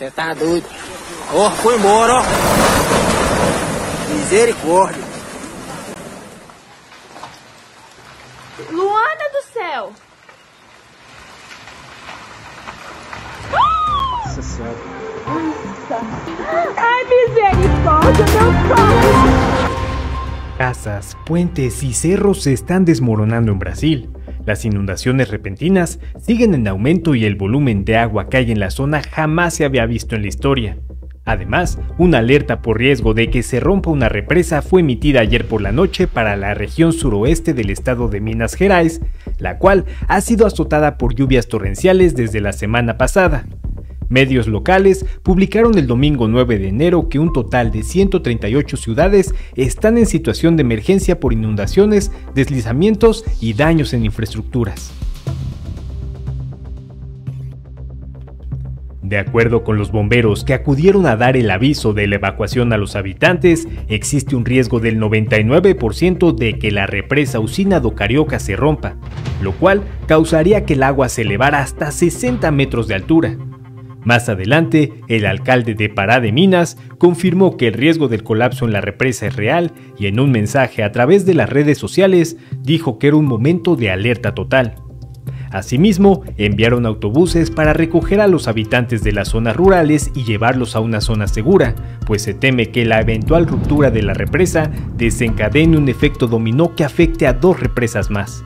Você tá doido? Ó, foi embora, ó. Misericórdia. Luana do céu! Nossa senhora. Ai, misericórdia, meu pai! Casas, puentes y cerros se están desmoronando en Brasil. Las inundaciones repentinas siguen en aumento y el volumen de agua que hay en la zona jamás se había visto en la historia. Además, una alerta por riesgo de que se rompa una represa fue emitida ayer por la noche para la región suroeste del estado de Minas Gerais, la cual ha sido azotada por lluvias torrenciales desde la semana pasada. Medios locales publicaron el domingo 9 de enero que un total de 138 ciudades están en situación de emergencia por inundaciones, deslizamientos y daños en infraestructuras. De acuerdo con los bomberos que acudieron a dar el aviso de la evacuación a los habitantes, existe un riesgo del 99% de que la represa Usina do Carioca se rompa, lo cual causaría que el agua se elevara hasta 60 metros de altura. Más adelante, el alcalde de Pará de Minas confirmó que el riesgo del colapso en la represa es real y en un mensaje a través de las redes sociales dijo que era un momento de alerta total. Asimismo, enviaron autobuses para recoger a los habitantes de las zonas rurales y llevarlos a una zona segura, pues se teme que la eventual ruptura de la represa desencadene un efecto dominó que afecte a dos represas más.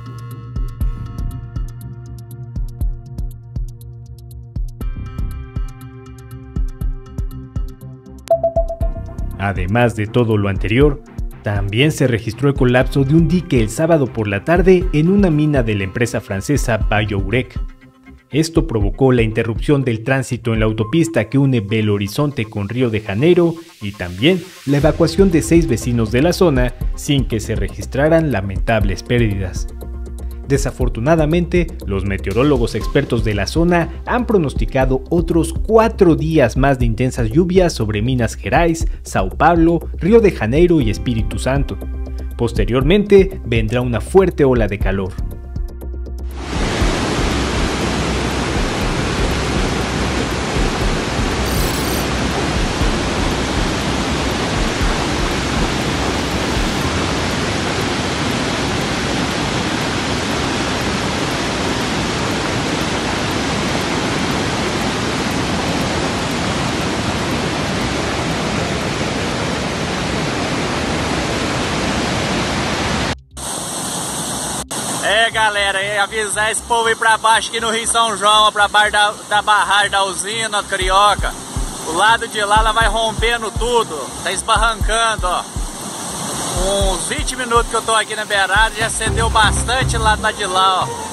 Además de todo lo anterior, también se registró el colapso de un dique el sábado por la tarde en una mina de la empresa francesa Bayourec. Esto provocó la interrupción del tránsito en la autopista que une Belo Horizonte con Río de Janeiro y también la evacuación de seis vecinos de la zona sin que se registraran lamentables pérdidas. Desafortunadamente, los meteorólogos expertos de la zona han pronosticado otros cuatro días más de intensas lluvias sobre Minas Gerais, Sao Paulo, Río de Janeiro y Espíritu Santo. Posteriormente vendrá una fuerte ola de calor. É galera, é avisar esse povo ir pra baixo aqui no Rio São João, pra baixo da, da barragem da usina Carioca. O lado de lá ela vai rompendo tudo, tá esbarrancando, ó. Uns 20 minutos que eu tô aqui na beirada, já acendeu bastante lá de lá, ó.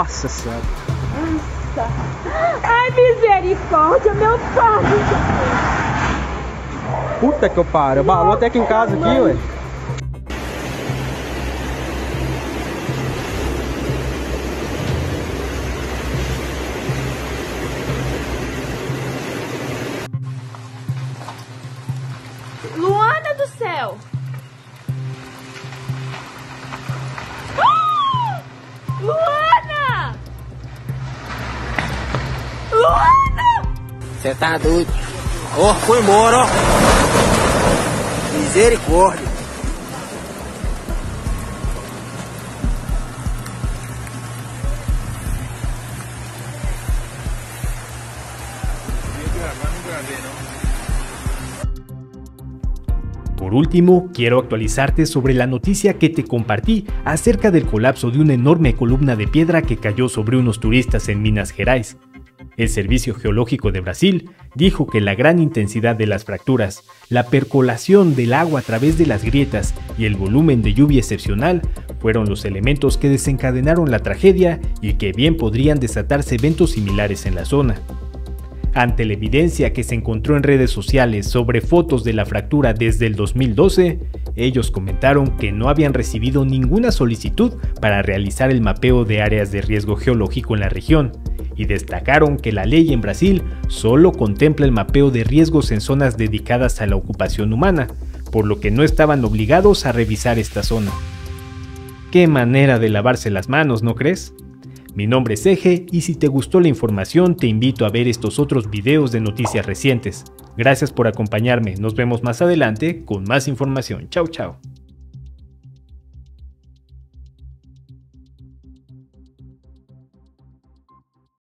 Nossa senhora. Ai, misericórdia, meu pai! Puta que eu paro. Balou até aqui em casa aqui, ué. Você tá doido? Ó, foi embora, ó. Misericórdia. Por último, quiero actualizarte sobre la noticia que te compartí acerca del colapso de una enorme columna de piedra que cayó sobre unos turistas en Minas Gerais. El Servicio Geológico de Brasil dijo que la gran intensidad de las fracturas, la percolación del agua a través de las grietas y el volumen de lluvia excepcional fueron los elementos que desencadenaron la tragedia y que bien podrían desatarse eventos similares en la zona. Ante la evidencia que se encontró en redes sociales sobre fotos de la fractura desde el 2012, ellos comentaron que no habían recibido ninguna solicitud para realizar el mapeo de áreas de riesgo geológico en la región, y destacaron que la ley en Brasil solo contempla el mapeo de riesgos en zonas dedicadas a la ocupación humana, por lo que no estaban obligados a revisar esta zona. Qué manera de lavarse las manos, ¿no crees? Mi nombre es Eje y si te gustó la información te invito a ver estos otros videos de noticias recientes. Gracias por acompañarme, nos vemos más adelante con más información. Chao, chao.